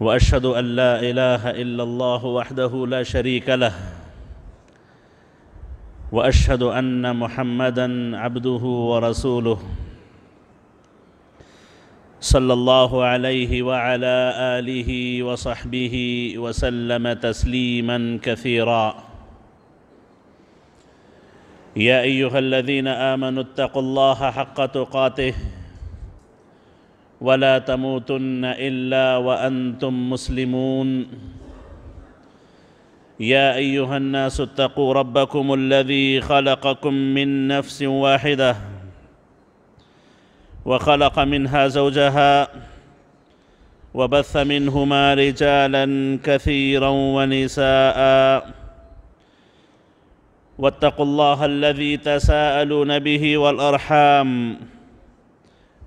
وأشهد أن لا إله إلا الله وحده لا شريك له وأشهد أن محمدا عبده ورسوله صلى الله عليه وعلى آله وصحبه وسلم تسليما كثيرا. يا أيها الذين آمنوا اتقوا الله حق تقاته. ولا تموتن إلا وأنتم مسلمون. يا أيها الناس اتقوا ربكم الذي خلقكم من نفس واحدة وخلق منها زوجها وبث منهما رجالا كثيرا ونساء. واتقوا الله الذي تساءلون به والأرحام.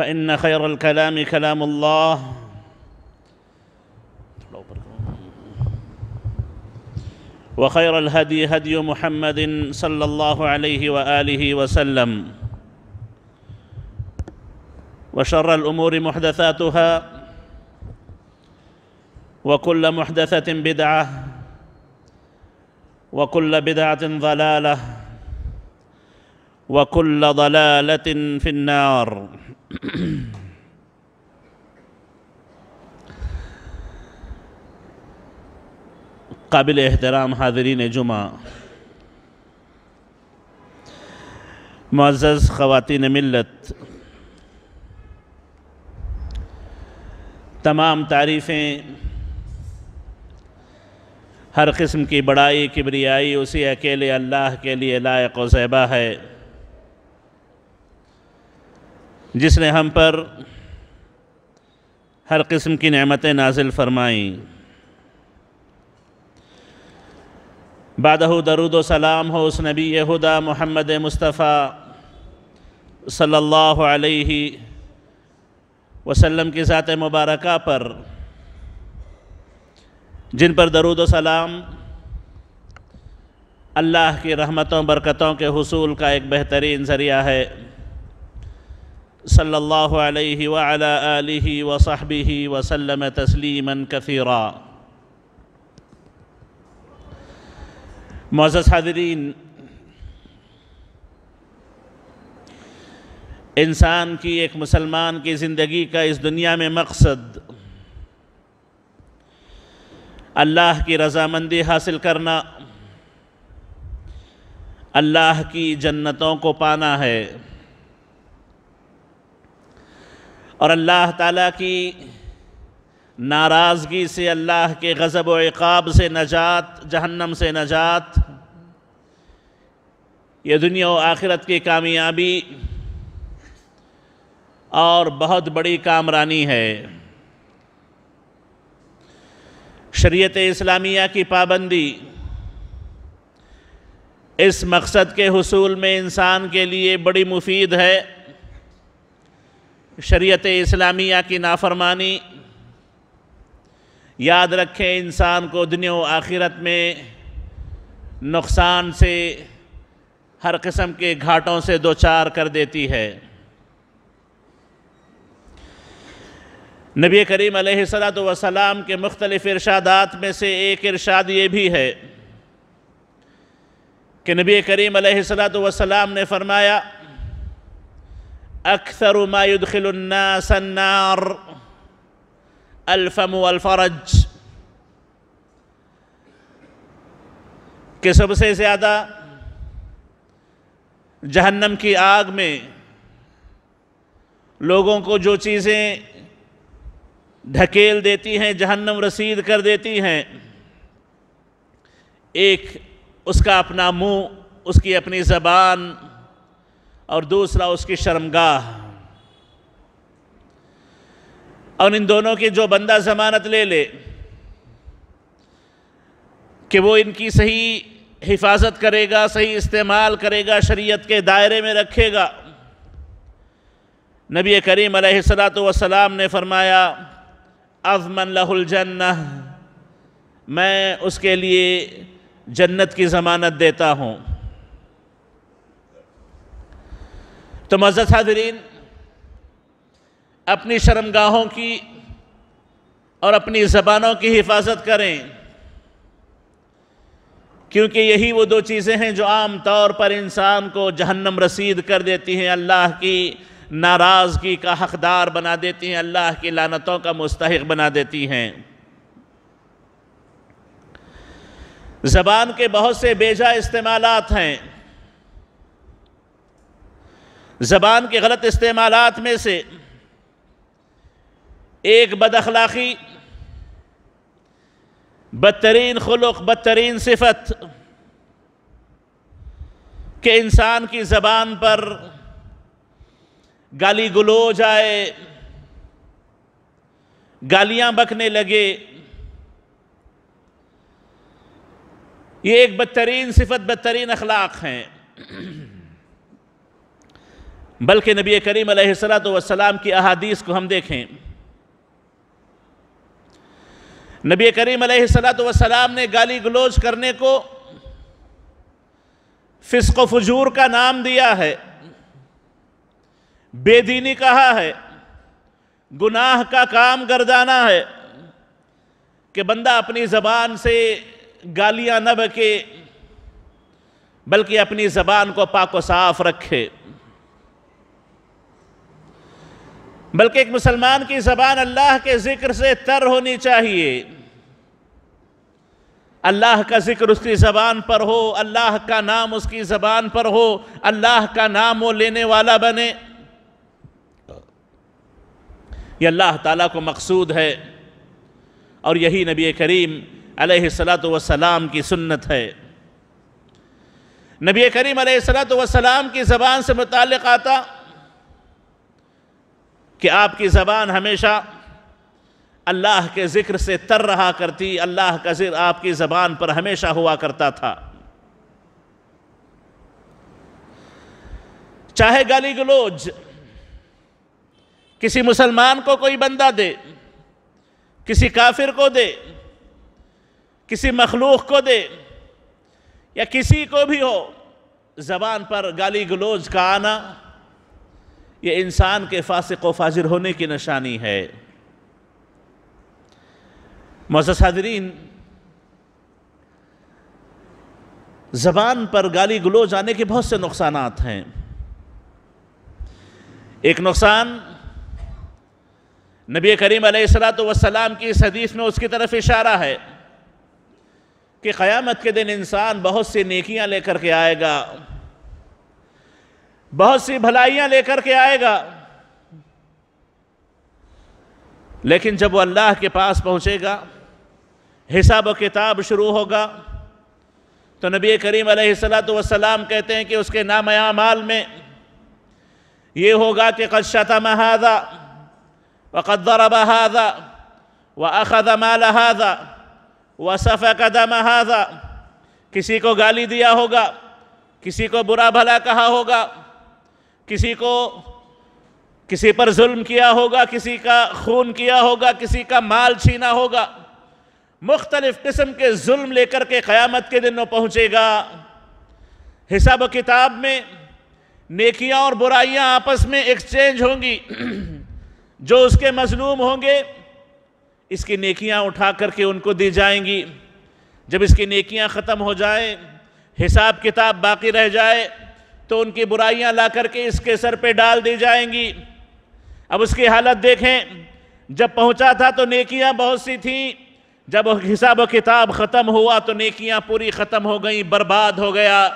فإن خير الكلام كلام الله. وخير الهدي هدي محمد صلى الله عليه وآله وسلم. وشر الأمور محدثاتها. وكل محدثة بدعة. وكل بدعة ضلالة. وكل ضلالة في النار. قابل احترام حاضرین جمعہ۔ معزز خواتین ملت، تمام تعریفیں، ہر قسم کی بڑائی، کبریائی، اسی اکیلے اللہ کے لیے لائق و زیبہ ہے۔ جس نے ہم پر ہر قسم کی نعمتیں نازل فرمائیں۔ بعدہ درود و سلام ہو اس نبی خدا محمد مصطفیٰ صلی اللہ علیہ وسلم کی ذات مبارکہ پر، جن پر درود و سلام اللہ کی رحمتوں، برکتوں کے حصول کا ایک بہترین ذریعہ ہے۔ صلی اللہ علیہ وعلى آلہ وصحبہ وسلم تسلیما کثیرا. معزز حاضرین، انسان کی ایک مسلمان کی زندگی کا اس دنیا میں مقصد اللہ کی رضامندی حاصل کرنا، اللہ کی جنتوں کو پانا ہے۔ اور اللہ تعالیٰ کی ناراضگی سے اللہ کے غضب و عقاب سے نجات، جہنم سے نجات، یہ دنیا و آخرت کی کامیابی اور بہت بڑی کامرانی ہے۔ شریعت اسلامیہ کی پابندی اس مقصد کے حصول میں انسان کے لیے بڑی مفید ہے۔ شریعت اسلامیہ کی نافرمانی۔ یاد رکھیں انسان کو دنیا و آخرت میں نقصان سے ہر قسم کے گھاٹوں سے دوچار کر دیتی ہے۔ نبی کریم علیہ السلام کے مختلف ارشادات میں سے ایک ارشاد یہ بھی ہے کہ نبی کریم علیہ السلام نے فرمایا اکثر ما يدخل الناس النار، الفم والفرج. کہ سب سے زیادہ جہنم کی آگ میں لوگوں کو جو چیزیں ڈھکیل دیتی ہیں، جہنم رسید کر دیتی ہیں، ایک اس کا اپنا منہ، اس کی اپنی زبان اور دوسرا اس کی شرمگاہ۔ اور ان دونوں کی جو بندہ ضمانت لے لے کہ وہ ان کی صحیح حفاظت کرے گا، صحیح استعمال کرے گا، شریعت کے دائرے میں رکھے گا۔ نبی کریم علیہ السلام نے فرمایا اضمن لہ الجنہ، میں اس کے لیے جنت کی ضمانت دیتا ہوں۔ تو مزد حاضرین اپنی شرمگاہوں کی اور اپنی زبانوں کی حفاظت کریں، کیونکہ یہی وہ دو چیزیں ہیں جو عام طور پر انسان کو جہنم رسید کر دیتی ہیں، اللہ کی ناراضگی کا حقدار بنا دیتی ہیں، اللہ کی لانتوں کا مستحق بنا دیتی ہیں۔ زبان کے بہت سے بیجا استعمالات ہیں۔ زبان کے غلط استعمالات میں سے ایک بد اخلاقی، بدترین خلق، بدترین صفت کہ انسان کی زبان پر گالی گلوج آئے، گالیاں بکنے لگے۔ یہ ایک بدترین صفت، بدترین اخلاق ہیں۔ بلکہ نبی کریم علیہ السلام کی احادیث کو ہم دیکھیں۔ نبی کریم علیہ السلام نے گالی گلوچ کرنے کو فسق و فجور کا نام دیا ہے، بے دینی کہا ہے، گناہ کا کام گردانا ہے کہ بندہ اپنی زبان سے گالیاں نہ بکے، بلکہ اپنی زبان کو پاک و صاف رکھے۔ بلکہ ایک مسلمان کی زبان اللہ کے ذکر سے تر ہونی چاہیے۔ اللہ کا ذکر اس کی زبان پر ہو، اللہ کا نام اس کی زبان پر ہو، اللہ کا نام وہ لینے والا بنے۔ یہ اللہ تعالیٰ کو مقصود ہے اور یہی نبی کریم علیہ السلام کی سنت ہے۔ نبی کریم علیہ السلام کی زبان سے متعلق آتا۔ کہ آپ کی زبان ہمیشہ اللہ کے ذکر سے تر رہا کرتی، اللہ کا ذکر آپ کی زبان پر ہمیشہ ہوا کرتا تھا۔ چاہے گالی گلوج، کسی مسلمان کو کوئی بندہ دے، کسی کافر کو دے، کسی مخلوق کو دے، یا کسی کو بھی ہو، زبان پر گالی گلوج کا آنا یہ انسان کے فاسق و فاضر ہونے کی نشانی ہے۔ معزز حاضرین، زبان پر گالی گلوج آنے کے بہت سے نقصانات ہیں۔ ایک نقصان، نبی کریم علیہ السلام کی اس حدیث میں اس کی طرف اشارہ ہے کہ قیامت کے دن انسان بہت سی نیکیاں لے کر کے آئے گا۔ بہت سی بھلائیاں لے کر کے آئے گا۔ لیکن جب وہ اللہ کے پاس پہنچے گا، حساب و کتاب شروع ہوگا، تو نبی کریم علیہ السلام کہتے ہیں کہ اس کے نام اعمال میں یہ ہوگا کہ قد شتم هذا وقد ضرب هذا واخذ مال هذا وسفك دم هذا۔ کسی کو گالی دیا ہوگا، کسی کو برا بھلا کہا ہوگا۔ کسی کو کسی پر ظلم کیا ہوگا، کسی کا خون کیا ہوگا، کسی کا مال چھینا ہوگا، مختلف قسم کے ظلم لے کر کے قیامت کے دن وہ پہنچے گا۔ حساب و کتاب میں نیکیاں اور برائیاں آپس میں ایکسچینج ہوں گی۔ جو اس کے مظلوم ہوں گے، اس کی نیکیاں اٹھا کر کے ان کو دی جائیں گی۔ جب اس کی نیکیاں ختم ہو جائیں، حساب کتاب باقی رہ جائے تو ان کی برائیاں لا کر کے اس کے سر پہ ڈال دی جائیں گی۔ اب اس کی حالت دیکھیں۔ جب پہنچا تھا تو نیکیاں بہت سی تھیں۔ جب حساب و کتاب ختم ہوا تو نیکیاں پوری ختم ہو گئیں، برباد ہو گیا۔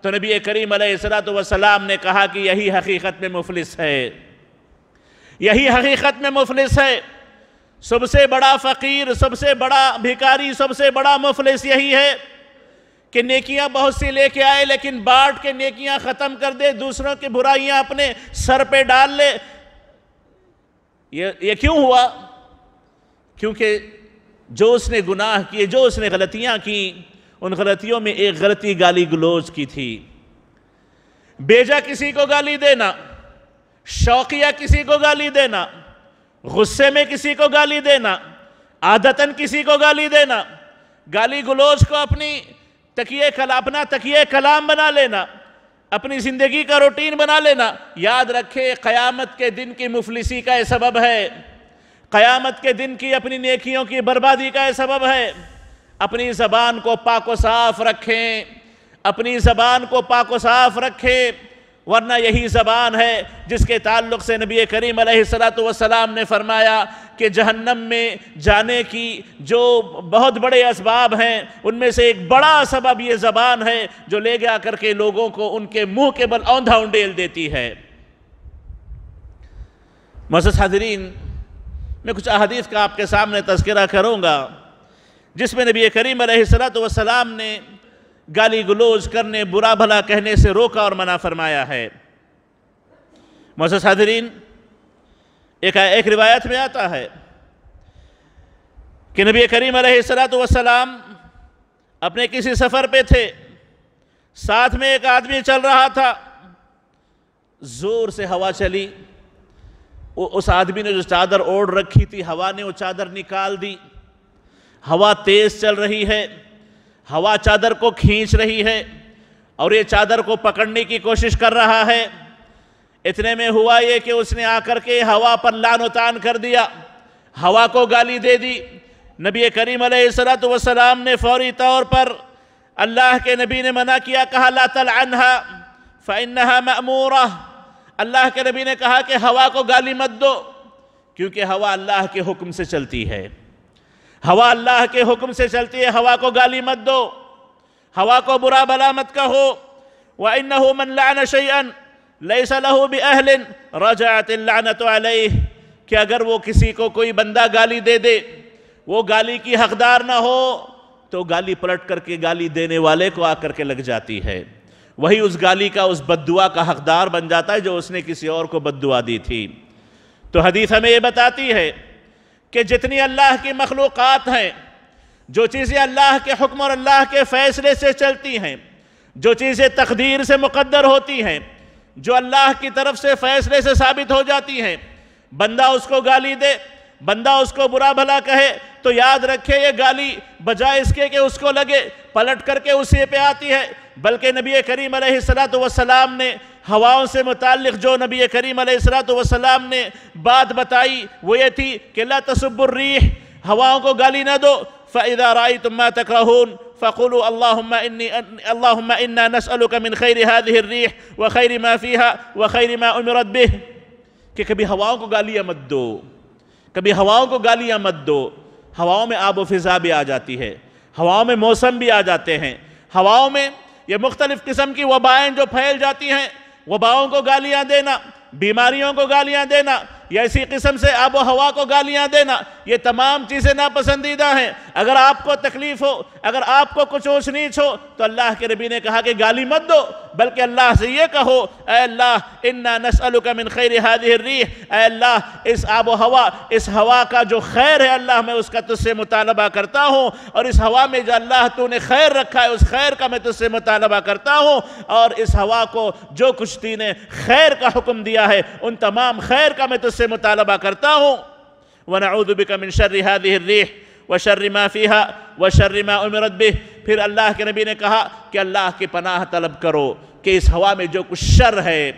تو نبی کریم علیہ السلام نے کہا کہ یہی حقیقت میں مفلس ہے۔ یہی حقیقت میں مفلس ہے۔ سب سے بڑا فقیر، سب سے بڑا بھکاری، سب سے بڑا مفلس یہی ہے۔ کہ نیکیاں بہت سی لے کے آئے لیکن بانٹ کے نیکیاں ختم کر دے، دوسروں کی برائیاں اپنے سر پہ ڈال لے۔ یہ کیوں ہوا؟ کیونکہ جو اس نے گناہ کیے، جو اس نے غلطیاں کی ان غلطیوں میں ایک غلطی گالی گلوچ کی تھی۔ بیجا کسی کو گالی دینا، شوقیہ کسی کو گالی دینا، غصے میں کسی کو گالی دینا، عادتاً کسی کو گالی دینا، گالی گلوچ کو اپنی تکیے اپنا تکیے کلام بنا لینا، اپنی زندگی کا روٹین بنا لینا۔ یاد رکھے، قیامت کے دن کی مفلسی کا یہ سبب ہے۔ قیامت کے دن کی اپنی نیکیوں کی بربادی کا یہ سبب ہے۔ اپنی زبان کو پاک و صاف رکھیں۔ اپنی زبان کو پاک و صاف رکھیں۔ ورنہ یہی زبان ہے جس کے تعلق سے نبی کریم علیہ السلام نے فرمایا کہ جہنم میں جانے کی جو بہت بڑے اسباب ہیں، ان میں سے ایک بڑا سبب یہ زبان ہے جو لے گیا کر کے لوگوں کو ان کے منہ کے بل اوندھا انڈیل دیتی ہے۔ محسوس حاضرین، میں کچھ احادیث کا آپ کے سامنے تذکرہ کروں گا، جس میں نبی کریم علیہ السلام نے گالی گلوز کرنے، برا بھلا کہنے سے روکا اور منع فرمایا ہے۔ محسوس حاضرین ایک ایک روایت میں آتا ہے کہ نبی کریم علیہ السلام اپنے کسی سفر پہ تھے، ساتھ میں ایک آدمی چل رہا تھا، زور سے ہوا چلی۔ اس آدمی نے جو چادر اوڑھ رکھی تھی، ہوا نے وہ چادر نکال دی۔ ہوا تیز چل رہی ہے۔ ہوا چادر کو کھینچ رہی ہے اور یہ چادر کو پکڑنے کی کوشش کر رہا ہے۔ اتنے میں ہوا یہ کہ اس نے آ کر کے ہوا پر لان و تان کر دیا۔ ہوا کو گالی دے دی۔ نبی کریم علیہ السلام نے فوری طور پر اللہ کے نبی نے منع کیا، کہا، لا تلعنها فإنها مأمورہ۔ اللہ کے نبی نے کہا کہ ہوا کو گالی مت دو، کیونکہ ہوا اللہ کے حکم سے چلتی ہے۔ ہوا اللہ کے حکم سے چلتی ہے، ہوا کو گالی مت دو، ہوا کو برا بلا مت کہو۔ وَإِنَّهُ مَنْ لَعْنَ شَيْئًا لَيْسَ لَهُ بِأَهْلٍ رَجَعَتِ اللَّعْنَةُ عَلَيْهِ۔ کہ اگر وہ کسی کو کوئی بندہ گالی دے دے، وہ گالی کی حقدار نہ ہو، تو گالی پلٹ کر کے گالی دینے والے کو آ کر کے لگ جاتی ہے۔ وہی اس گالی کا، اس بددعا کا حقدار بن جاتا ہے جو اس نے کسی اور کو بددعا دی تھی۔ تو حدیث ہمیں یہ بتاتی ہے کہ جتنی اللہ کی مخلوقات ہیں، جو چیزیں اللہ کے حکم اور اللہ کے فیصلے سے چلتی ہیں، جو چیزیں تقدیر سے مقدر ہوتی ہیں، جو اللہ کی طرف سے فیصلے سے ثابت ہو جاتی ہیں، بندہ اس کو گالی دے بندہ اس کو برا بھلا کہے تو یاد رکھے یہ گالی، بجائے اس کے کہ اس کو لگے، پلٹ کر کے اسی پہ آتی ہے۔ بلکہ نبی کریم علیہ السلام نے ہواؤں سے متعلق جو نبی کریم علیہ السلام نے بات بتائی، وہ یہ تھی کہ لا تصب الریح ہواؤں کو گالی نہ دو۔ فَإِذَا رَأَيْتُم مَّا تَكْرَهُونَ، فَقُولُوا اللَّهُمَّ إِنِّي اللَّهُمَّ إِنَّا نَسْأَلُكَ مِنْ خَيْرِ هَذِهِ الرِّيحِ وَخَيْرِ مَا فِيهَا وَخَيْرِ مَا أُمِرَتْ بِهِ۔ کہ کبھی ہواؤں کو گالیاں مت دو۔ کبھی ہواؤں کو گالیاں مت دو۔ ہواؤں میں آب و فضا بھی آ جاتی ہے۔ ہواؤں میں موسم بھی آ جاتے ہیں۔ ہواؤں میں یہ مختلف قسم کی وبائیں جو پھیل جاتی ہیں۔ وباؤں کو گالیاں دینا، بیماریوں کو گالیاں دینا، یا اسی قسم سے آب و ہوا کو گالیاں دینا، یہ تمام چیزیں ناپسندیدہ ہیں۔ اگر آپ کو تکلیف ہو، اگر آپ کو کچھ اوچ نیچ ہو، تو اللہ کے نبی نے کہا کہ گالی مت دو۔ بلکہ اللہ سے یہ کہو، اے اللہ، انا نسألک من خیر هذه الریح اے اللہ، اس آب و ہوا، اس ہوا کا جو خیر ہے اللہ، میں اس کا تجھ سے مطالبہ کرتا ہوں۔ اور اس ہوا میں جو اللہ تو نے خیر رکھا ہے، اس خیر کا میں تجھ سے مطالبہ کرتا ہوں۔ اور اس ہوا کو جو کچھ نے خیر کا حکم دیا ہے، ان تمام خیر کا میں تجھ سے مطالبہ کرتا ہوں۔ وَنَعُوذُ بِكَ مِن شَرِّ هَذِهِ الرِّيحِ۔ وشر ما فیہا وشر ما عمرت به پھر اللہ کے نبی نے کہا کہ اللہ کی پناہ طلب کرو کہ اس ہوا میں جو کچھ شر ہے،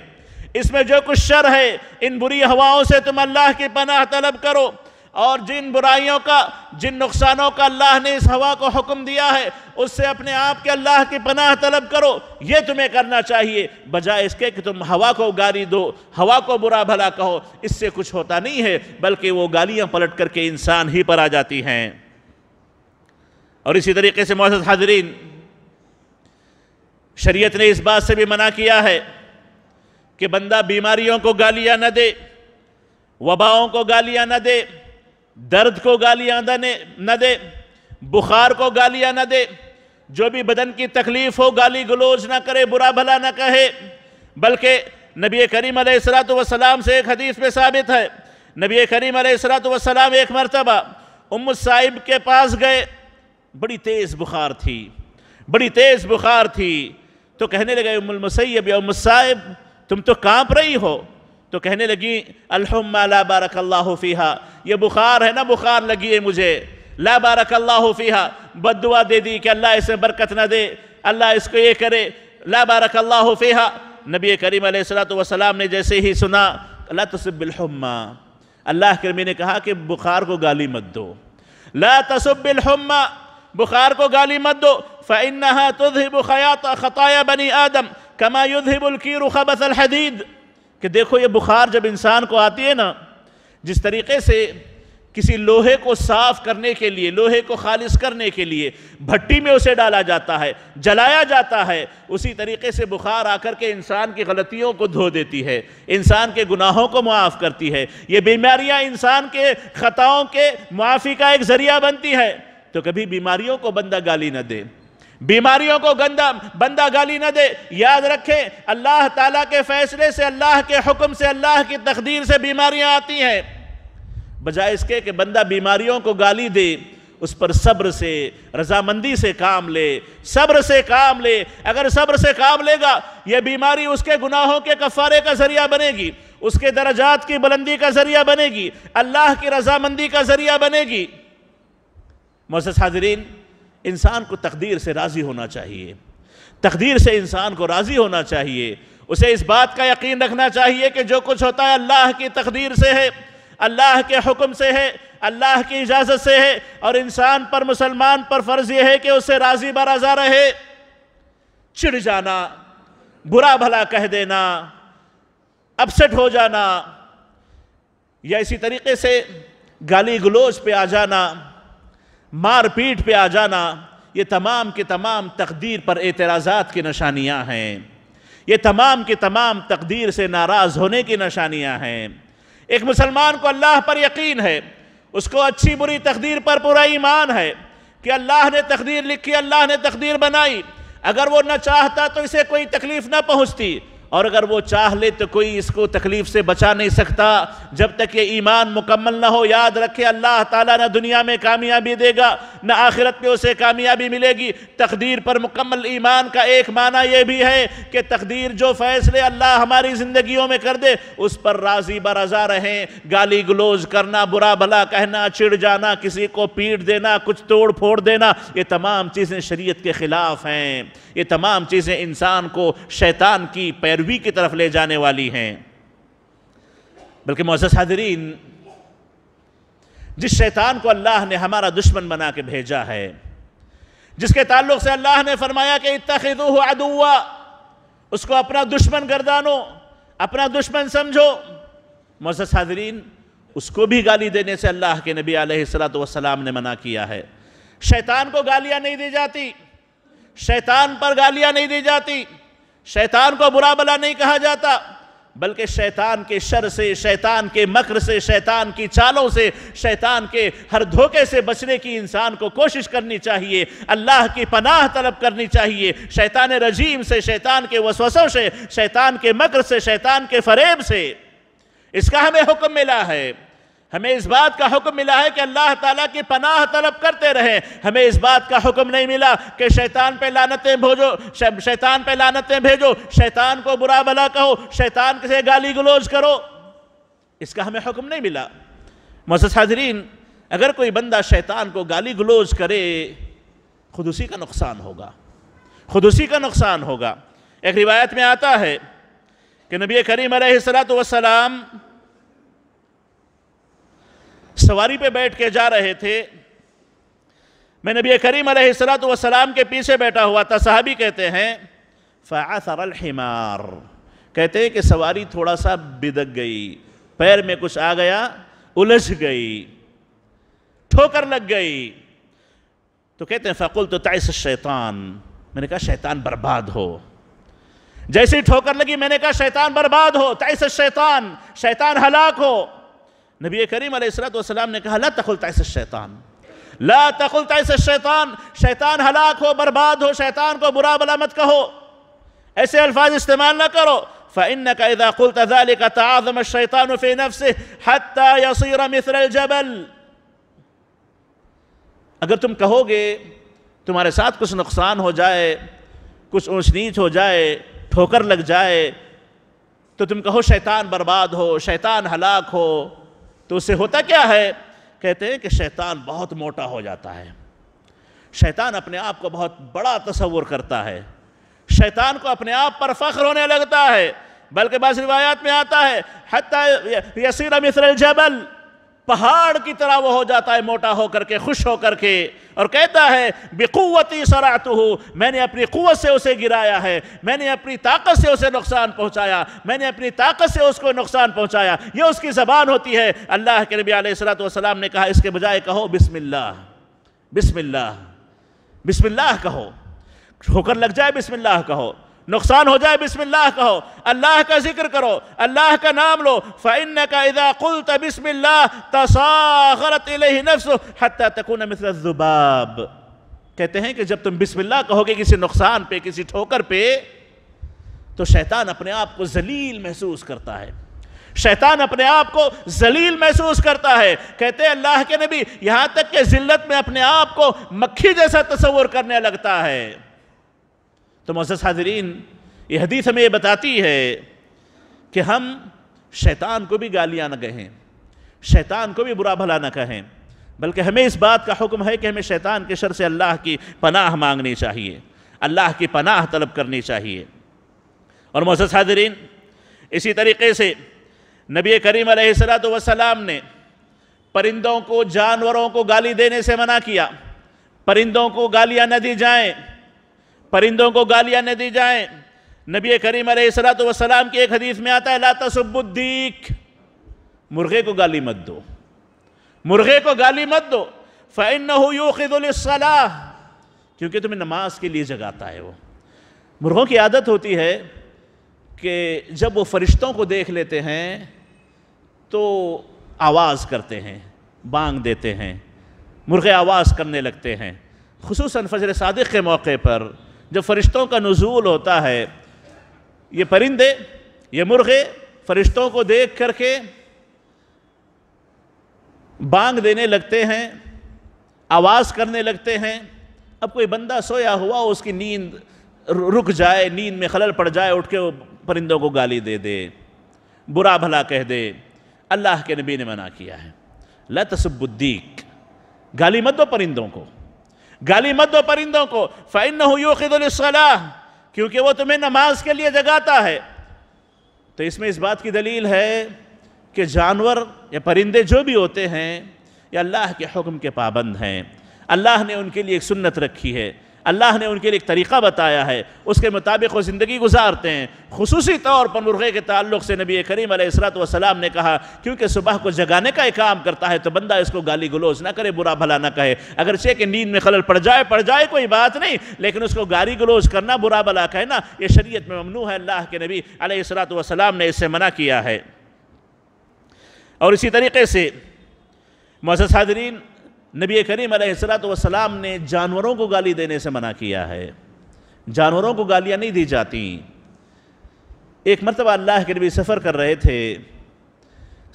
اس میں جو کچھ شر ہے، ان بری ہواوں سے تم اللہ کی پناہ طلب کرو۔ اور جن برائیوں کا، جن نقصانوں کا اللہ نے اس ہوا کو حکم دیا ہے، اس سے اپنے آپ کے اللہ کی پناہ طلب کرو، یہ تمہیں کرنا چاہیے۔ بجائے اس کے کہ تم ہوا کو گالی دو، ہوا کو برا بھلا کہو، اس سے کچھ ہوتا نہیں ہے، بلکہ وہ گالیاں پلٹ کر کے انسان ہی پر آ جاتی ہیں۔ اور اسی طریقے سے معزز حاضرین، شریعت نے اس بات سے بھی منع کیا ہے کہ بندہ بیماریوں کو گالیاں نہ دے، وباؤں کو گالیاں نہ دے۔ درد کو گالیاں نہ دے، بخار کو گالیاں نہ دے۔ جو بھی بدن کی تکلیف ہو، گالی گلوز نہ کرے، برا بھلا نہ کہے۔ بلکہ نبی کریم علیہ السلام سے ایک حدیث میں ثابت ہے۔ نبی کریم علیہ السلام ایک مرتبہ ام السائب کے پاس گئے۔ بڑی تیز بخار تھی۔ بڑی تیز بخار تھی۔ تو کہنے لگے، ام المسیب یا ام السائب تم تو کانپ رہی ہو۔ تو کہنے لگی، الحم لا بارک اللہ فیہا. یہ بخار ہے نا بخار لگی ہے مجھے. لا بارک اللہ فیہا. بد دعا دے دی کہ اللہ اسے برکت نہ دے. اللہ اس کو یہ کرے. لا بارک اللہ فیہا. نبی کریم علیہ السلام نے جیسے ہی سنا، لا تصب الحمہ اللہ کرمی نے کہا کہ بخار کو گالی مت دو. لا تصب الحمہ بخار کو گالی مت دو. فَإِنَّهَا تُذْهِبُ خَيَاطَ خَطَايَا بَنِي آدم كَمَا يُذْهِبُ الْكِيرُ خَبَثَ الْحَدِيد. کہ دیکھو یہ بخار جب انسان کو آتی ہے نا، جس طریقے سے کسی لوہے کو صاف کرنے کے لیے، لوہے کو خالص کرنے کے لیے بھٹی میں اسے ڈالا جاتا ہے، جلایا جاتا ہے، اسی طریقے سے بخار آ کر کے انسان کی غلطیوں کو دھو دیتی ہے، انسان کے گناہوں کو معاف کرتی ہے۔ یہ بیماریاں انسان کے خطاؤں کے معافی کا ایک ذریعہ بنتی ہے۔ تو کبھی بیماریوں کو بندہ گالی نہ دے۔ بیماریوں کو گندہ بندہ گالی نہ دے۔ یاد رکھیں، اللہ تعالیٰ کے فیصلے سے، اللہ کے حکم سے، اللہ کی تقدیر سے بیماریاں آتی ہیں۔ بجائے اس کے کہ بندہ بیماریوں کو گالی دے، اس پر صبر سے، رضامندی سے کام لے۔ صبر سے کام لے۔ اگر صبر سے کام لے گا، یہ بیماری اس کے گناہوں کے کفارے کا ذریعہ بنے گی۔ اس کے درجات کی بلندی کا ذریعہ بنے گی۔ اللہ کی رضامندی کا ذریعہ بنے گی۔ محسوس حاضرین انسان کو تقدیر سے راضی ہونا چاہیے۔ تقدیر سے انسان کو راضی ہونا چاہیے۔ اسے اس بات کا یقین رکھنا چاہیے کہ جو کچھ ہوتا ہے اللہ کی تقدیر سے ہے، اللہ کے حکم سے ہے، اللہ کی اجازت سے ہے۔ اور انسان پر، مسلمان پر فرض یہ ہے کہ اسے راضی برازا رہے۔ چڑ جانا، برا بھلا کہہ دینا اپسٹ ہو جانا، یا اسی طریقے سے گالی گلوچ پہ آ جانا۔ مار پیٹ پہ آ جانا، یہ تمام کے تمام تقدیر پر اعتراضات کی نشانیاں ہیں۔ یہ تمام کے تمام تقدیر سے ناراض ہونے کی نشانیاں ہیں۔ ایک مسلمان کو اللہ پر یقین ہے، اس کو اچھی بری تقدیر پر پورا ایمان ہے کہ اللہ نے تقدیر لکھی، اللہ نے تقدیر بنائی۔ اگر وہ نہ چاہتا تو اسے کوئی تکلیف نہ پہنچتی۔ اور اگر وہ چاہ لے تو کوئی اس کو تکلیف سے بچا نہیں سکتا۔ جب تک یہ ایمان مکمل نہ ہو، یاد رکھے اللہ تعالیٰ نہ دنیا میں کامیابی دے گا، نہ آخرت میں اسے کامیابی ملے گی۔ تقدیر پر مکمل ایمان کا ایک معنی یہ بھی ہے کہ تقدیر جو فیصلے اللہ ہماری زندگیوں میں کر دے، اس پر راضی برضا رہیں۔ گالی گلوز کرنا، برا بھلا کہنا، چڑ جانا، کسی کو پیٹ دینا، کچھ توڑ پھوڑ دینا، یہ تمام چیزیں شریعت کے خلاف ہیں۔ یہ تمام چیزیں انسان کو شیطان کی پیروی کی طرف لے جانے والی ہیں۔ بلکہ معزز حاضرین، جس شیطان کو اللہ نے ہمارا دشمن بنا کے بھیجا ہے، جس کے تعلق سے اللہ نے فرمایا کہ اتخذوه عدوا اس کو اپنا دشمن گردانو، اپنا دشمن سمجھو۔ معزز حاضرین، اس کو بھی گالی دینے سے اللہ کے نبی علیہ السلام نے منع کیا ہے۔ شیطان کو گالیاں نہیں دی جاتی، شیطان پر گالیاں نہیں دی جاتی۔ شیطان کو برا بلا نہیں کہا جاتا، بلکہ شیطان کے شر سے، شیطان کے مکر سے، شیطان کی چالوں سے، شیطان کے ہر دھوکے سے بچنے کی انسان کو کوشش کرنی چاہیے، اللہ کی پناہ طلب کرنی چاہیے۔ شیطان رجیم سے، شیطان کے وسوسوں سے، شیطان کے مکر سے، شیطان کے فریب سے۔ اس کا ہمیں حکم ملا ہے۔ ہمیں اس بات کا حکم ملا ہے کہ اللہ تعالیٰ کی پناہ طلب کرتے رہیں ہمیں اس بات کا حکم نہیں ملا کہ شیطان پہ لانتیں بھوجو شیطان پہ لانتیں بھیجو۔ شیطان کو برا بلا کہو، شیطان سے گالی گلوز کرو۔ اس کا ہمیں حکم نہیں ملا۔ محسوس حاضرین، اگر کوئی بندہ شیطان کو گالی گلوز کرے، خود اسی کا نقصان ہوگا۔ خود اسی کا نقصان ہوگا۔ ایک روایت میں آتا ہے کہ نبی کریم علیہ السلام سواری پہ بیٹھ کے جا رہے تھے۔ میں نبی کریم علیہ السلام کے پیچھے بیٹھا ہوا تھا۔ صحابی کہتے ہیں، فَعَثَرَ الْحِمَارِ۔ کہتے ہیں کہ سواری تھوڑا سا بدک گئی، پیر میں کچھ آ گیا، الجھ گئی، ٹھوکر لگ گئی۔ تو کہتے ہیں فقول تو تائس شیطان میں نے کہا، شیطان برباد ہو۔ جیسی ٹھوکر لگی، میں نے کہا، شیطان برباد ہو تائس شیطان شیطان ہلاک ہو۔ نبی کریم علیہ السلام والسلام نے کہا، لا تقل تائس الشیطان، لا تقل تائس الشیطان، شیطان ہلاک ہو، برباد ہو، شیطان کو برا بلا مت کہو۔ ایسے الفاظ استعمال نہ کرو۔ فإنك إذا قلت ذلك تعاظم الشيطان في نفسه حتى يصير مثل الجبل۔ اگر تم کہو گے، تمہارے ساتھ کچھ نقصان ہو جائے، کچھ اونچ نیچ ہو جائے، ٹھوکر لگ جائے، تو تم کہو، شیطان برباد ہو، شیطان ہلاک ہو۔ تو اس سے ہوتا کیا ہے؟ کہتے ہیں کہ شیطان بہت موٹا ہو جاتا ہے۔ شیطان اپنے آپ کو بہت بڑا تصور کرتا ہے۔ شیطان کو اپنے آپ پر فخر ہونے لگتا ہے۔ بلکہ بعض روایات میں آتا ہے، حتی یسیر مثل الجبل۔ پہاڑ کی طرح وہ ہو جاتا ہے، موٹا ہو کر کے، خوش ہو کر کے۔ اور کہتا ہے بقوتی سرعتہ میں نے اپنی قوت سے اسے گرایا ہے، میں نے اپنی طاقت سے اسے نقصان پہنچایا، میں نے اپنی طاقت سے اس کو نقصان پہنچایا۔ یہ اس کی زبان ہوتی ہے۔ اللہ کے نبی علیہ السلام نے کہا، اس کے بجائے کہو، بسم اللہ بسم اللہ بسم اللہ کہو۔ ٹھوکر لگ جائے، بسم اللہ کہو۔ نقصان ہو جائے، بسم اللہ کہو، اللہ کا ذکر کرو، اللہ کا نام لو، فَإِنَّكَ إِذَا قُلْتَ بِسْمِ اللَّهِ تَصَاغَرَتْ إِلَيْهِ نَفْسُ حَتَّى تَكُونَ مِثْلَ الذُّبَابِ۔ کہتے ہیں کہ جب تم بسم اللہ کہو گے کسی نقصان پہ، کسی ٹھوکر پہ، تو شیطان اپنے آپ کو ذلیل محسوس کرتا ہے۔ شیطان اپنے آپ کو ذلیل محسوس کرتا ہے۔ کہتے ہیں، اللہ کے نبی یہاں تک کہ ذلت میں اپنے آپ کو مکھی جیسا تصور کرنے لگتا ہے۔ تو معزز حاضرین، یہ حدیث ہمیں یہ بتاتی ہے کہ ہم شیطان کو بھی گالیاں نہ کہیں، شیطان کو بھی برا بھلا نہ کہیں، بلکہ ہمیں اس بات کا حکم ہے کہ ہمیں شیطان کے شر سے اللہ کی پناہ مانگنی چاہیے، اللہ کی پناہ طلب کرنی چاہیے۔ اور معزز حاضرین، اسی طریقے سے نبی کریم علیہ السلام نے پرندوں کو، جانوروں کو گالی دینے سے منع کیا، پرندوں کو گالیاں نہ دی جائیں۔ پرندوں کو گالیاں نہ دی جائیں۔ نبی کریم علیہ السلام کی ایک حدیث میں آتا ہے، لا تسب الدیک۔ مرغے کو گالی مت دو۔ مرغے کو گالی مت دو۔ فَإِنَّهُ يُوْخِذُ لِلصَّلَاةِ۔ کیونکہ تمہیں نماز کے لیے جگاتا ہے وہ۔ مرغوں کی عادت ہوتی ہے کہ جب وہ فرشتوں کو دیکھ لیتے ہیں تو آواز کرتے ہیں، بانگ دیتے ہیں، مرغے آواز کرنے لگتے ہیں۔ خصوصاً فجر صادق کے موقع پر جب فرشتوں کا نزول ہوتا ہے، یہ پرندے، یہ مرغے فرشتوں کو دیکھ کر کے بانگ دینے لگتے ہیں، آواز کرنے لگتے ہیں۔ اب کوئی بندہ سویا ہوا اس کی نیند رک جائے، نیند میں خلل پڑ جائے، اٹھ کے وہ پرندوں کو گالی دے دے، برا بھلا کہہ دے۔ اللہ کے نبی نے منع کیا ہے۔ لا تسب گالی مت دو پرندوں کو۔ گالی مت دو پرندوں کو، فَإِنَّهُ يُوْخِدُ لِلصَّلَاةِ، کیونکہ وہ تمہیں نماز کے لیے جگاتا ہے۔ تو اس میں اس بات کی دلیل ہے کہ جانور یا پرندے جو بھی ہوتے ہیں یا اللہ کے حکم کے پابند ہیں۔ اللہ نے ان کے لیے ایک سنت رکھی ہے۔ اللہ نے ان کے لیے ایک طریقہ بتایا ہے۔ اس کے مطابق وہ زندگی گزارتے ہیں۔ خصوصی طور پر مرغے کے تعلق سے نبی کریم علیہ السلام نے کہا، کیونکہ صبح کو جگانے کا ایک کام کرتا ہے تو بندہ اس کو گالی گلوز نہ کرے، برا بھلا نہ کہے۔ اگرچہ کہ نیند میں خلل پڑ جائے پڑ جائے کوئی بات نہیں، لیکن اس کو گالی گلوز کرنا، برا بھلا کہنا، یہ شریعت میں ممنوع ہے۔ اللہ کے نبی علیہ السلام نے اس سے منع کیا ہے۔ اور اسی طریقے سے معزز حاضرین نبی کریم علیہ السلام نے جانوروں کو گالی دینے سے منع کیا ہے۔ جانوروں کو گالیاں نہیں دی جاتی۔ ایک مرتبہ اللہ کے نبی سفر کر رہے تھے۔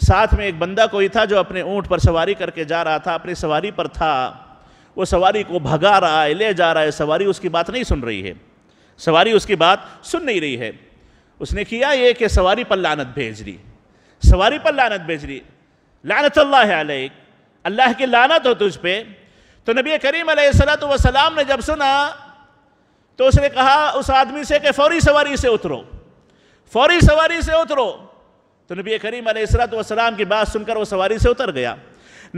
ساتھ میں ایک بندہ کوئی تھا جو اپنے اونٹ پر سواری کر کے جا رہا تھا، اپنی سواری پر تھا۔ وہ سواری کو بھگا رہا ہے، لے جا رہا ہے۔ سواری اس کی بات نہیں سن رہی ہے۔ سواری اس کی بات سن نہیں رہی ہے۔ اس نے کیا یہ کہ سواری پر لعنت بھیج دی۔ سواری پر لعنت بھیج دی۔ لعنت اللہ علیک۔ اللہ کی لعنت ہو تجھ پہ۔ تو نبی کریم علیہ السلام نے جب سنا، تو اس نے کہا، اس آدمی سے کہ فوری سواری سے اترو۔ فوری سواری سے اترو۔ تو نبی کریم علیہ السلام کی بات سن کر وہ سواری سے اتر گیا۔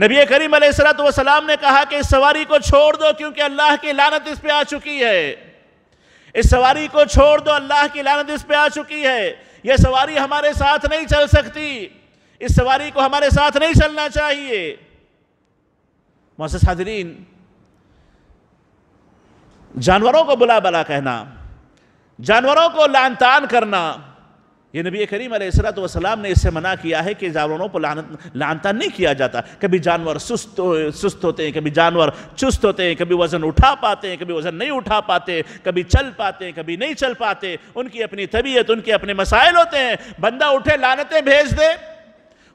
نبی کریم علیہ السلام نے کہا کہ اس سواری کو چھوڑ دو کیونکہ اللہ کی لعنت اس پہ آ چکی ہے۔ اس سواری کو چھوڑ دو، اللہ کی لعنت اس پہ آ چکی ہے۔ یہ سواری ہمارے ساتھ نہیں چل سکتی۔ اس سواری کو ہمارے ساتھ نہیں چلنا چاہیے۔ محسوس حاضرین، جانوروں کو بلا بلا کہنا، جانوروں کو لانتان کرنا۔ یہ نبی کریم علیہ السلام والسلام نے اس سے منع کیا ہے کہ جانوروں کو لانتان نہیں کیا جاتا۔ کبھی جانور سست سست ہوتے ہیں، کبھی جانور چست ہوتے ہیں، کبھی وزن اٹھا پاتے ہیں، کبھی وزن نہیں اٹھا پاتے، کبھی چل پاتے ہیں، کبھی نہیں چل پاتے۔ ان کی اپنی طبیعت، ان کے اپنے مسائل ہوتے ہیں۔ بندہ اٹھے لانتیں بھیج دے۔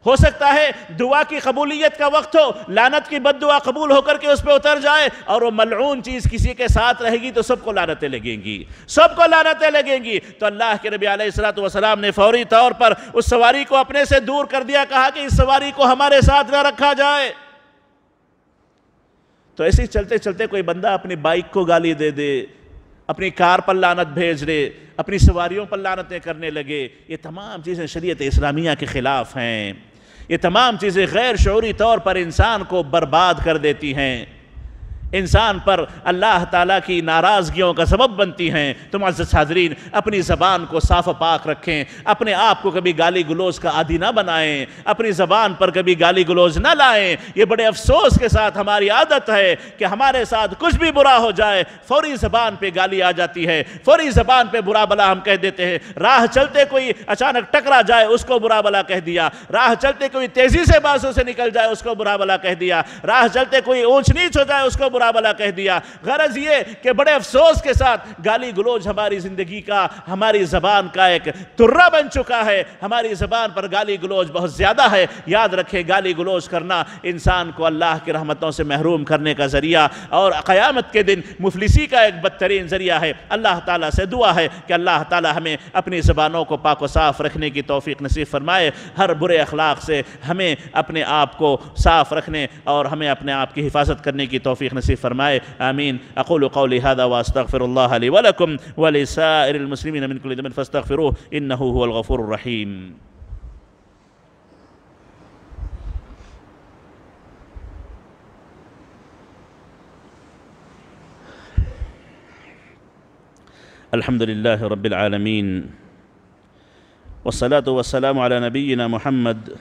ہو سکتا ہے دعا کی قبولیت کا وقت ہو لانت کی بد دعا قبول ہو کر کے اس پہ اتر جائے اور وہ ملعون چیز کسی کے ساتھ رہے گی تو سب کو لانتیں لگیں گی۔ سب کو لانتیں لگیں گی۔ تو اللہ کے نبی علیہ السلام نے فوری طور پر اس سواری کو اپنے سے دور کر دیا، کہا کہ اس سواری کو ہمارے ساتھ نہ رکھا جائے۔ تو ایسے چلتے چلتے کوئی بندہ اپنی بائک کو گالی دے دے، اپنی کار پر لانت بھیج دے، اپنی سواریوں پر لانتیں کرنے لگے۔ یہ تمام چیزیں شریعت اسلامیہ کے خلاف ہیں۔ یہ تمام چیزیں غیر شعوری طور پر انسان کو برباد کر دیتی ہیں۔ انسان پر اللہ تعالیٰ کی ناراضگیوں کا سبب بنتی ہیں۔ تو معزز حاضرین، اپنی زبان کو صاف پاک رکھیں۔ اپنے آپ کو کبھی گالی گلوز کا عادی نہ بنائیں۔ اپنی زبان پر کبھی گالی گلوز نہ لائیں۔ یہ بڑے افسوس کے ساتھ ہماری عادت ہے کہ ہمارے ساتھ کچھ بھی برا ہو جائے، فوری زبان پہ گالی آ جاتی ہے۔ فوری زبان پہ برا بلا ہم کہہ دیتے ہیں۔ راہ چلتے کوئی اچانک ٹکرا جائے، اس کو برا بلا کہہ دیا۔ راہ چلتے کوئی تیزی سے بازوں سے نکل جائے، اس کو برا بلا کہہ دیا۔ راہ چلتے کوئی اونچ نیچ ہو جائے، اس کو برا برا بلا کہہ دیا۔ غرض یہ کہ بڑے افسوس کے ساتھ گالی گلوج ہماری زندگی کا، ہماری زبان کا ایک ترہ بن چکا ہے۔ ہماری زبان پر گالی گلوج بہت زیادہ ہے۔ یاد رکھے گالی گلوج کرنا انسان کو اللہ کی رحمتوں سے محروم کرنے کا ذریعہ اور قیامت کے دن مفلسی کا ایک بدترین ذریعہ ہے۔ اللہ تعالیٰ سے دعا ہے کہ اللہ تعالیٰ ہمیں اپنی زبانوں کو پاک و صاف رکھنے کی توفیق نصیب فرمائے۔ ہر برے اخلاق سے ہمیں اپنے آپ کو صاف رکھنے اور ہمیں اپنے آپ کی حفاظت کرنے کی توفیق نصیب فرمائے آمین أقول قولی هذا وأستغفر الله لي ولكم ولسائر المسلمين من كل ذنب فاستغفروه إنه هو الغفور الرحيم. الحمد لله رب العالمين والصلاة والسلام على نبينا محمد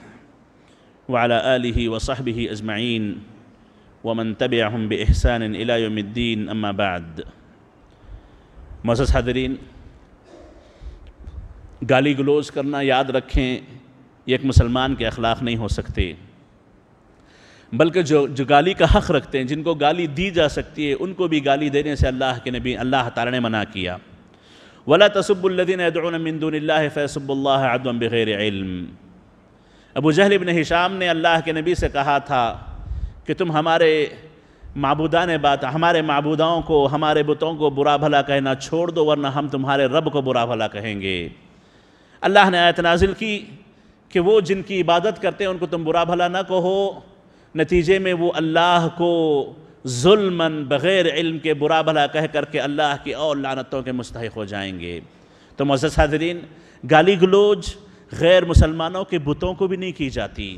وعلى آله وصحبه أجمعين. ومن تبعهم بإحسان إلى يوم الدين، أما بعد. معزز حضرین گالی گلوز کرنا یاد رکھیں، یہ ایک مسلمان کے اخلاق نہیں ہو سکتے۔ بلکہ جو جو گالی کا حق رکھتے ہیں، جن کو گالی دی جا سکتی ہے، ان کو بھی گالی دینے سے اللہ کے نبی، اللہ تعالی نے منع کیا۔ ولا تصب الذين يدعون من دون الله فيسب الله بغیر علم۔ ابو جہل ابن ہشام نے اللہ کے نبی سے کہا تھا کہ تم ہمارے معبودان بات، ہمارے معبوداؤں کو، ہمارے بتوں کو برا بھلا کہنا چھوڑ دو، ورنہ ہم تمہارے رب کو برا بھلا کہیں گے۔ اللہ نے آیت نازل کی کہ وہ جن کی عبادت کرتے ہیں، ان کو تم برا بھلا نہ کہو۔ نتیجے میں وہ اللہ کو ظلماً بغیر علم کے برا بھلا کہہ کر کے اللہ کی اور لعنتوں کے مستحق ہو جائیں گے۔ تو معزز حاضرین، گالی گلوج غیر مسلمانوں کے بتوں کو بھی نہیں کی جاتی۔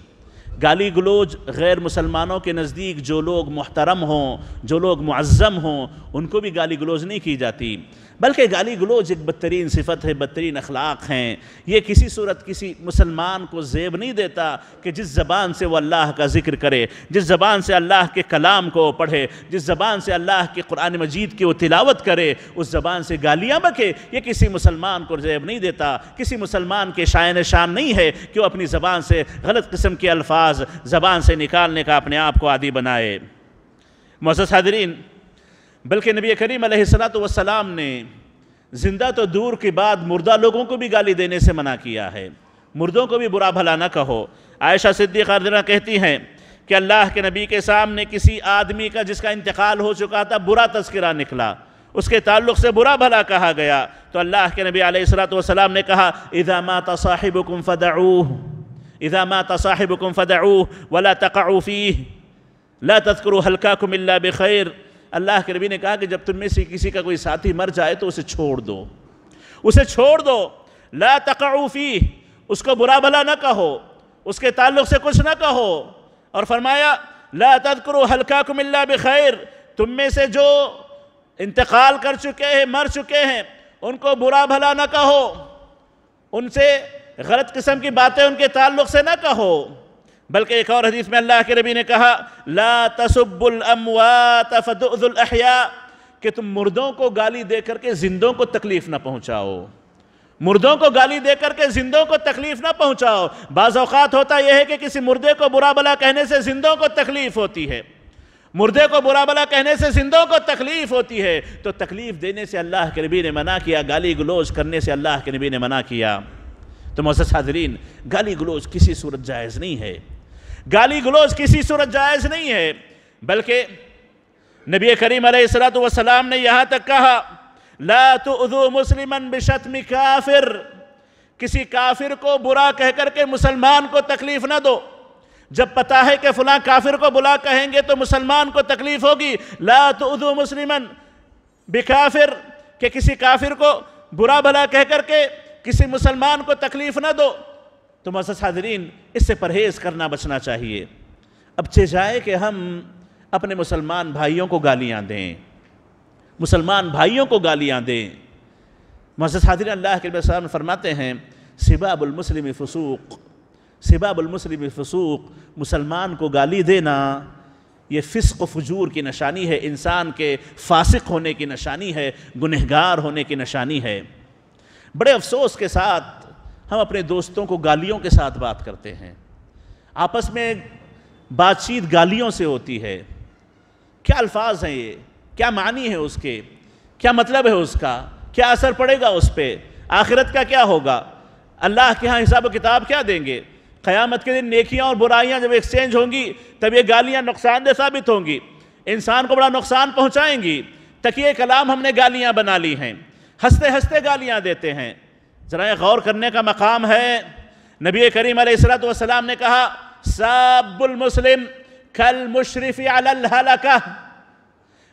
گالی گلوج غیر مسلمانوں کے نزدیک جو لوگ محترم ہوں، جو لوگ معظم ہوں، ان کو بھی گالی گلوج نہیں کی جاتی۔ بلکہ گالی گلوج ایک بدترین صفت ہے، بدترین اخلاق ہیں۔ یہ کسی صورت کسی مسلمان کو زیب نہیں دیتا کہ جس زبان سے وہ اللہ کا ذکر کرے، جس زبان سے اللہ کے کلام کو پڑھے، جس زبان سے اللہ کے قرآن مجید کی وہ تلاوت کرے، اس زبان سے گالیاں بکے۔ یہ کسی مسلمان کو زیب نہیں دیتا، کسی مسلمان کے شائن شان نہیں ہے کہ وہ اپنی زبان سے غلط قسم کے الفاظ، زبان سے نکالنے کا اپنے آپ کو عادی بنائے۔ معزز حاضرین بلکہ نبی کریم علیہ السلام نے زندہ تو دور کے بعد مردہ لوگوں کو بھی گالی دینے سے منع کیا ہے۔ مردوں کو بھی برا بھلا نہ کہو۔ عائشہ صدیق عردنہ کہتی ہیں کہ اللہ کے نبی کے سامنے کسی آدمی کا جس کا انتقال ہو چکا تھا برا تذکرہ نکلا۔ اس کے تعلق سے برا بھلا کہا گیا۔ تو اللہ کے نبی علیہ السلام نے کہا، اذا مات صاحبکم فدعوه، اذا مات صاحبکم فدعوه ولا تقعوا فيه لا تذكروا هلكاكم الا بخير اللہ کے نبی نے کہا کہ جب تم میں سے کسی کا کوئی ساتھی مر جائے تو اسے چھوڑ دو۔ اسے چھوڑ دو۔ لا تقعوا فیہ۔ اس کو برا بھلا نہ کہو۔ اس کے تعلق سے کچھ نہ کہو۔ اور فرمایا، لا تذکروا حلقاکم اللہ بخیر۔ تم میں سے جو انتقال کر چکے ہیں، مر چکے ہیں، ان کو برا بھلا نہ کہو۔ ان سے غلط قسم کی باتیں ان کے تعلق سے نہ کہو۔ بلکہ ایک اور حدیث میں اللہ کے نبی نے کہا، لا تسب الاموات فدؤذ الاحیاء، کہ تم مردوں کو گالی دے کر کے زندوں کو تکلیف نہ پہنچاؤ۔ مردوں کو گالی دے کر کے زندوں کو تکلیف نہ پہنچاؤ۔ بعض اوقات ہوتا یہ ہے کہ کسی مردے کو برا بلا کہنے سے زندوں کو تکلیف ہوتی ہے۔ مردے کو برا بلا کہنے سے زندوں کو تکلیف ہوتی ہے۔ تو تکلیف دینے سے اللہ کے نبی نے منع کیا، گالی گلوچ کرنے سے اللہ کے نبی نے منع کیا۔ تو محسوس حاضرین، گالی گلوچ کسی صورت جائز نہیں ہے۔ گالی گلوچ کسی صورت جائز نہیں ہے، بلکہ نبی کریم علیہ السلام نے یہاں تک کہا، لا تؤذو مسلما بشتم کافر۔ کسی کافر کو برا کہہ کر کے مسلمان کو تکلیف نہ دو۔ جب پتا ہے کہ فلاں کافر کو بلا کہیں گے تو مسلمان کو تکلیف ہوگی۔ لا تؤذو مسلما بکافر۔ کہ کسی کافر کو برا بھلا کہہ کر کے کسی مسلمان کو تکلیف نہ دو۔ تو محسوس حاضرین، اس سے پرہیز کرنا بچنا چاہیے۔ اب جائے کہ ہم اپنے مسلمان بھائیوں کو گالیاں دیں۔ مسلمان بھائیوں کو گالیاں دیں۔ محسوس حاضرین، اللہ کے السلام فرماتے ہیں، سباب المسلم فسوق، سباب المسلم فسوق، مسلمان کو گالی دینا، یہ فسق و فجور کی نشانی ہے، انسان کے فاسق ہونے کی نشانی ہے، گنہگار ہونے کی نشانی ہے۔ بڑے افسوس کے ساتھ ہم اپنے دوستوں کو گالیوں کے ساتھ بات کرتے ہیں۔ آپس میں بات چیت گالیوں سے ہوتی ہے۔ کیا الفاظ ہیں یہ؟ کیا معنی ہے اس کے؟ کیا مطلب ہے اس کا؟ کیا اثر پڑے گا اس پہ؟ آخرت کا کیا ہوگا؟ اللہ کے ہاں حساب و کتاب کیا دیں گے؟ قیامت کے دن نیکیاں اور برائیاں جب ایکسچینج ہوں گی، تب یہ گالیاں نقصان دہ ثابت ہوں گی۔ انسان کو بڑا نقصان پہنچائیں گی۔ تکیہ کلام ہم نے گالیاں بنا لی ہیں۔ ہنستے ہنستے گالیاں دیتے ہیں۔ ذرا غور کرنے کا مقام ہے۔ نبی کریم علیہ السلام نے کہا، ساب المسلم کل مشرف الحلقہ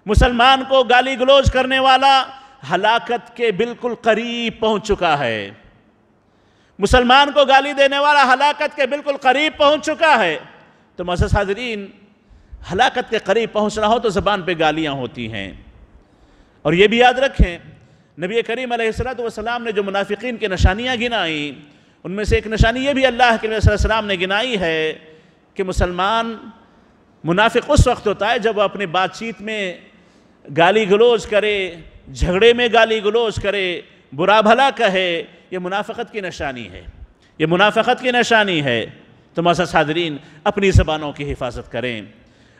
مسلمان کو گالی گلوچ کرنے والا ہلاکت کے بالکل قریب پہنچ چکا ہے۔ مسلمان کو گالی دینے والا ہلاکت کے بالکل قریب پہنچ چکا ہے۔ تو محسوس حاضرین ہلاکت کے قریب پہنچنا ہو تو زبان پہ گالیاں ہوتی ہیں۔ اور یہ بھی یاد رکھیں نبی کریم علیہ السلام نے جو منافقین کے نشانیاں گنائیں ان میں سے ایک نشانی یہ بھی اللہ کے علیہ السلام نے گنائی ہے کہ مسلمان منافق اس وقت ہوتا ہے جب وہ اپنی بات چیت میں گالی گلوچ کرے، جھگڑے میں گالی گلوچ کرے، برا بھلا کہے، یہ منافقت کی نشانی ہے۔ یہ منافقت کی نشانی ہے۔ تو محسوس حاضرین اپنی زبانوں کی حفاظت کریں۔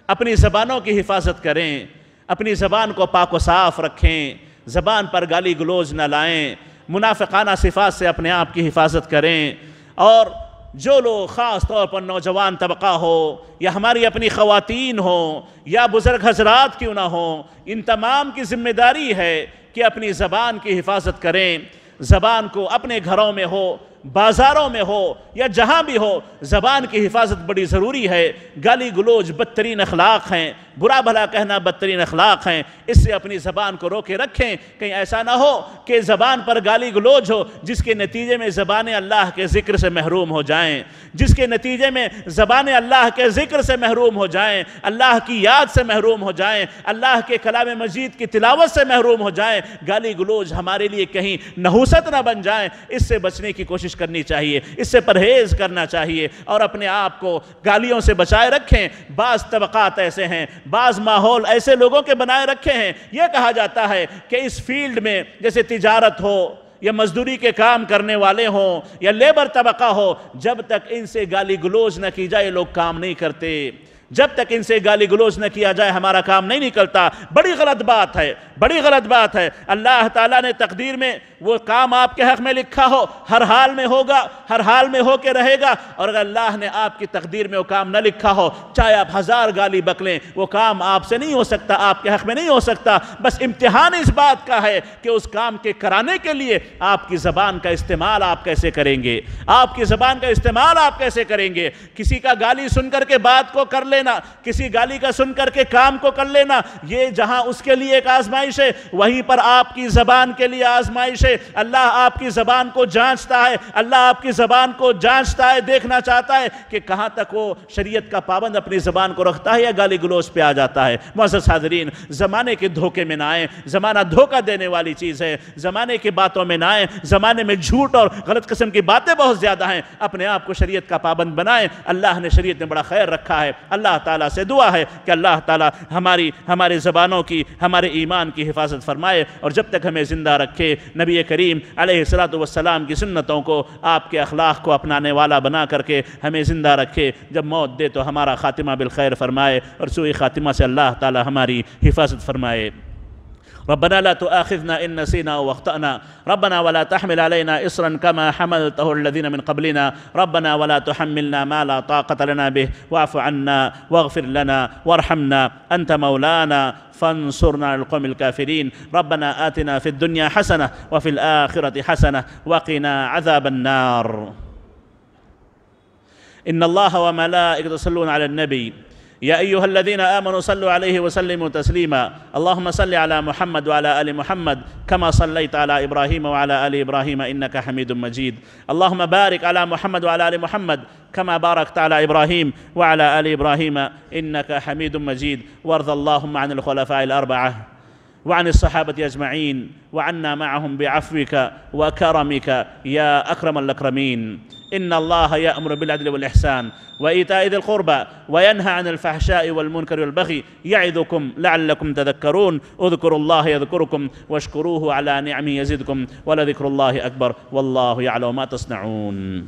اپنی زبانوں کی حفاظت کریں۔ اپنی زبان کو پاک و صاف رکھیں۔ زبان پر گالی گلوز نہ لائیں، منافقانہ صفات سے اپنے آپ کی حفاظت کریں۔ اور جو لوگ خاص طور پر نوجوان طبقہ ہو، یا ہماری اپنی خواتین ہوں، یا بزرگ حضرات کیوں نہ ہوں، ان تمام کی ذمہ داری ہے کہ اپنی زبان کی حفاظت کریں۔ زبان کو اپنے گھروں میں ہو بازاروں میں ہو یا جہاں بھی ہو، زبان کی حفاظت بڑی ضروری ہے۔ گالی گلوج بدترین اخلاق ہیں، برا بھلا کہنا بدترین اخلاق ہیں۔ اس سے اپنی زبان کو روکے رکھیں۔ کہیں ایسا نہ ہو کہ زبان پر گالی گلوج ہو، جس کے نتیجے میں زبانیں اللہ کے ذکر سے محروم ہو جائیں۔ جس کے نتیجے میں زبانیں اللہ کے ذکر سے محروم ہو جائیں۔ اللہ کی یاد سے محروم ہو جائیں۔ اللہ کے کلام مجید کی تلاوت سے محروم ہو جائیں۔ گالی گلوج ہمارے لیے کہیں نحوست نہ بن جائیں۔ اس سے بچنے کی کوشش کرنی چاہیے، اس سے پرہیز کرنا چاہیے اور اپنے آپ کو گالیوں سے بچائے رکھیں۔ بعض طبقات ایسے ہیں، بعض ماحول ایسے لوگوں کے بنائے رکھے ہیں۔ یہ کہا جاتا ہے کہ اس فیلڈ میں جیسے تجارت ہو یا مزدوری کے کام کرنے والے ہوں یا لیبر طبقہ ہو، جب تک ان سے گالی گلوز نہ کی جائے لوگ کام نہیں کرتے۔ جب تک ان سے گالی گلوز نہ کیا جائے، ہمارا کام نہیں نکلتا۔ بڑی غلط بات ہے، بڑی غلط بات ہے۔ اللہ تعالیٰ نے تقدیر میں وہ کام آپ کے حق میں لکھا ہو، ہر حال میں ہوگا، ہر حال میں ہو کے رہے گا۔ اور اگر اللہ نے آپ کی تقدیر میں وہ کام نہ لکھا ہو، چاہے آپ ہزار گالی بکلیں، وہ کام آپ سے نہیں ہو سکتا، آپ کے حق میں نہیں ہو سکتا۔ بس امتحان اس بات کا ہے کہ اس کام کے کرانے کے لیے آپ کی زبان کا استعمال آپ کیسے کریں گے؟ آپ کی زبان کا استعمال آپ کیسے کریں گے؟ کسی کا گالی سن کر کے بات کو کر لیں لینا، کسی گالی کا سن کر کے کام کو کر لینا۔ یہ جہاں اس کے لیے ایک آزمائش ہے، وہیں پر آپ کی زبان کے لیے آزمائش ہے۔ اللہ آپ کی زبان کو جانچتا ہے، اللہ آپ کی زبان کو جانچتا ہے، دیکھنا چاہتا ہے کہ کہاں تک وہ شریعت کا پابند اپنی زبان کو رکھتا ہے یا گالی گلوز پہ آ جاتا ہے۔ معزز حاضرین، زمانے کے دھوکے میں نہ آئیں۔ زمانہ دھوکہ دینے والی چیز ہے۔ زمانے کی باتوں میں نہ آئیں۔ زمانے میں جھوٹ اور غلط قسم کی باتیں بہت زیادہ ہیں۔ اپنے آپ کو شریعت کا پابند بنائیں۔ اللہ نے شریعت میں بڑا خیر رکھا ہے۔ اللہ اللہ تعالیٰ سے دعا ہے کہ اللہ تعالیٰ ہماری ہمارے زبانوں کی ہمارے ایمان کی حفاظت فرمائے اور جب تک ہمیں زندہ رکھے نبی کریم علیہ السلام کی سنتوں کو آپ کے اخلاق کو اپنانے والا بنا کر کے ہمیں زندہ رکھے، جب موت دے تو ہمارا خاتمہ بالخیر فرمائے اور سوئی خاتمہ سے اللہ تعالیٰ ہماری حفاظت فرمائے۔ ربنا لا تؤاخذنا إن نسينا أو أخطأنا ربنا ولا تحمل علينا إصرا كما حملته الذين من قبلنا. ربنا ولا تحملنا ما لا طاقة لنا به. واعف عنا واغفر لنا وارحمنا. أنت مولانا فانصرنا على القوم الكافرين. ربنا آتنا في الدنيا حسنة وفي الآخرة حسنة وقنا عذاب النار. إن الله وملائكته يصلون على النبي. يا أيها الذين آمنوا صلوا عليه وسلموا تسليما. اللهم صل على محمد وعلى آل محمد كما صليت على إبراهيم وعلى آل إبراهيم إنك حميد مجيد. اللهم بارك على محمد وعلى آل محمد كما باركت على إبراهيم وعلى آل إبراهيم إنك حميد مجيد. وارض اللهم عن الخلفاء الأربعة. وعن الصحابة أجمعين وعنا معهم بعفوك وكرمك يا أكرم الأكرمين. إن الله يأمر بالعدل والإحسان وإيتاء ذي القربى وينهى عن الفحشاء والمنكر والبغي يعظكم لعلكم تذكرون. اذكروا الله يذكركم واشكروه على نعمه يزدكم ولذكر الله أكبر. والله يعلم ما تصنعون.